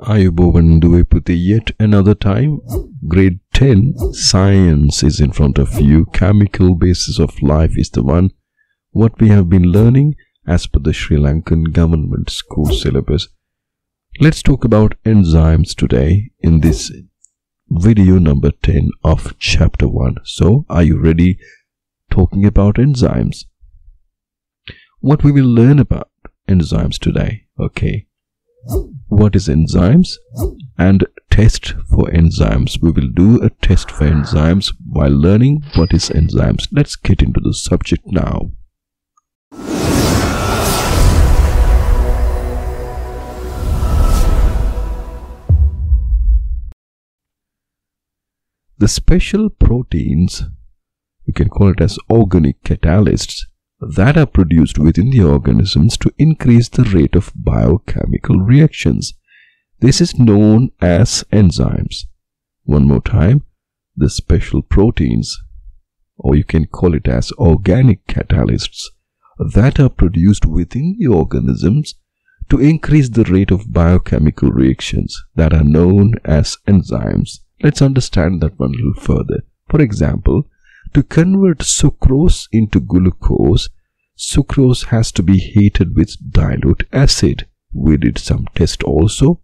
Ayubovan Duveputhi yet another time. Grade 10, science is in front of you. Chemical basis of life is the one. What we have been learning as per the Sri Lankan government school syllabus. Let's talk about enzymes today in this video number 10 of chapter 1. So, are you ready talking about enzymes? What we will learn about enzymes today, okay? What is enzymes and test for enzymes. We will do a test for enzymes while learning what is enzymes. Let's get into the subject now. The special proteins you can call it as organic catalysts that are produced within the organisms to increase the rate of biochemical reactions. This is known as enzymes. One more time, the special proteins, or you can call it as organic catalysts, that are produced within the organisms to increase the rate of biochemical reactions that are known as enzymes. Let's understand that one little further. For example, to convert sucrose into glucose, sucrose has to be heated with dilute acid. We did some test also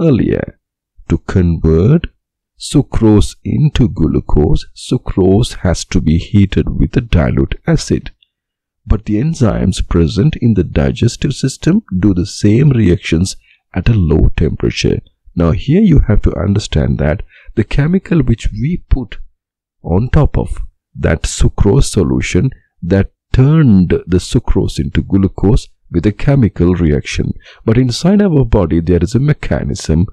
earlier. To convert sucrose into glucose, sucrose has to be heated with a dilute acid. But the enzymes present in the digestive system do the same reactions at a low temperature. Now here you have to understand that the chemical which we put on top of that sucrose solution that turned the sucrose into glucose with a chemical reaction. But inside our body there is a mechanism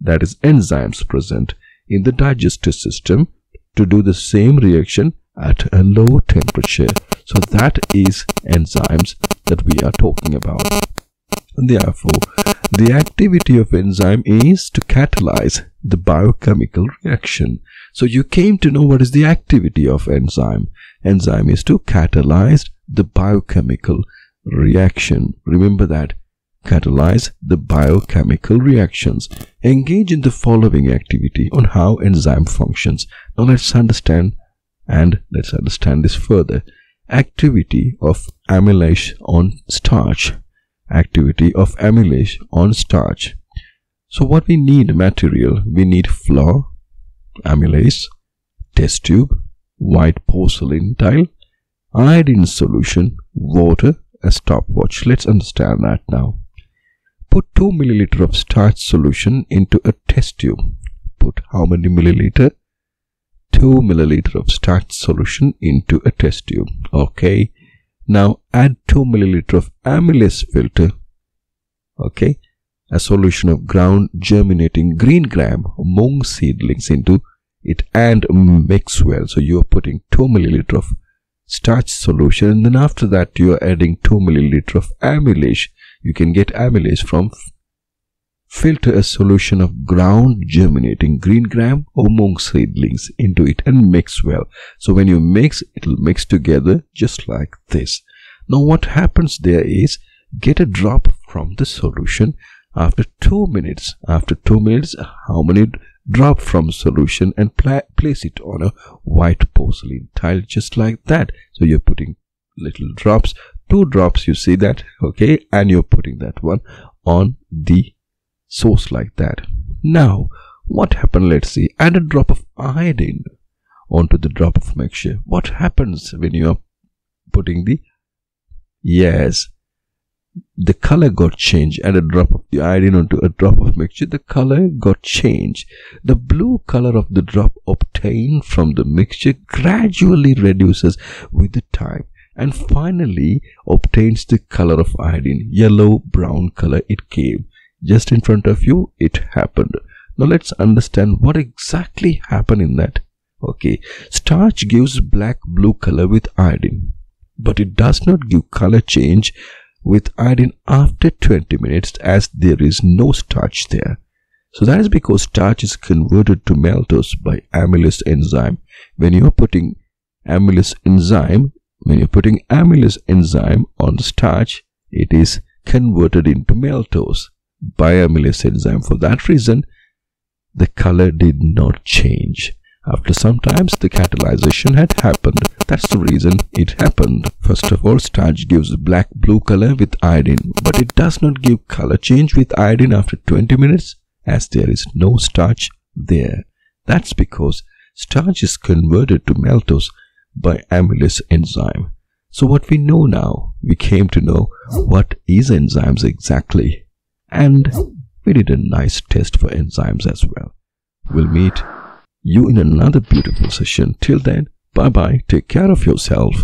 that is enzymes present in the digestive system to do the same reaction at a low temperature. So that is enzymes that we are talking about. Therefore, the activity of enzyme is to catalyze the biochemical reaction. So you came to know what is the activity of enzyme. Enzyme is to catalyze the biochemical reaction. Remember that. Catalyze the biochemical reactions. Engage in the following activity on how enzyme functions. Now let's understand and let's understand this further. Activity of amylase on starch. Activity of amylase on starch. So what we need material, we need flour, amylase, test tube, white porcelain tile, iodine solution, water, a stopwatch. Let's understand that now. Put 2 milliliter of starch solution into a test tube. Put how many milliliter? 2 milliliter of starch solution into a test tube. Okay. Now add 2 milliliter of amylase filter. Okay. A solution of ground germinating green gram mung seedlings into it and mix well. So you are putting 2 milliliter of starch solution and then after that you are adding 2 milliliter of amylase you can get amylase from filter a solution of ground germinating green gram or mung seedlings into it and mix well. So when you mix it will mix together just like this. Now what happens there is get a drop from the solution. After 2 minutes after 2 minutes how many drop from solution and place it on a white porcelain tile just like that. So you're putting little drops two drops you see that? Okay and you're putting that one on the source like that. Now what happened? Let's see. Add a drop of iodine onto the drop of mixture. What happens when you are putting the yes the color got changed. And a drop of the iodine onto a drop of mixture. The color got changed. The blue color of the drop obtained from the mixture gradually reduces with the time and finally obtains the color of iodine. Yellow brown color it came just in front of you it happened now let's understand what exactly happened in that okay starch gives black blue color with iodine but it does not give color change with iodine after 20 minutes as there is no starch there. So that is because starch is converted to maltose by amylase enzyme. When you are putting amylase enzyme, when you're putting amylase enzyme on starch, it is converted into maltose. Biamylase enzyme. For that reason, the color did not change. After some times, the catalyzation had happened. That's the reason it happened. First of all, starch gives black-blue color with iodine, but it does not give color change with iodine after 20 minutes as there is no starch there. That's because starch is converted to maltose by amylase enzyme. So what we know now, we came to know what is enzymes exactly. And we did a nice test for enzymes as well. We'll meet you in another beautiful session. Till then, bye bye. Take care of yourself.